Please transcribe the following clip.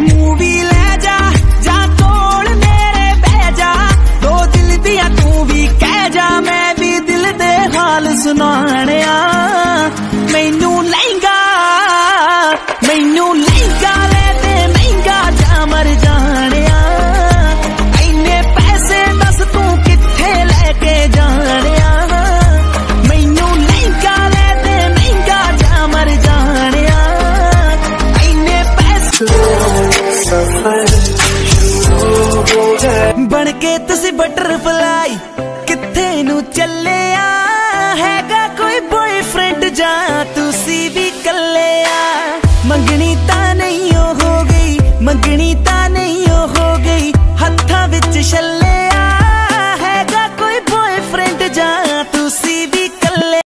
Movie ਲੈ ਜਾ, ਜਾਂ ਕੋਲ ਮੇਰੇ ਬਹਿ ਜਾ। ਦੋ ਦਿਲ ਦੀਆਂ ਤੂੰ ਵੀ ਕਹਿ ਜਾ, ਮੈਂ ਵੀ ਦਿਲ ਦੇ ਹਾਲ ਸੁਣਾਣਿਆ। सफर शुरू हो गया बन के ਤੁਸੀਂ ਬਟਰਫਲਾਈ ਕਿੱਥੇ ਨੂੰ ਚੱਲਿਆ? ਹੈਗਾ ਕੋਈ ਬॉयਫ੍ਰੈਂਡ ਜਾਂ ਤੁਸੀਂ ਵੀ ਕੱਲਿਆ? ਮੰਗਣੀ ਤਾਂ ਨਹੀਂ ਉਹ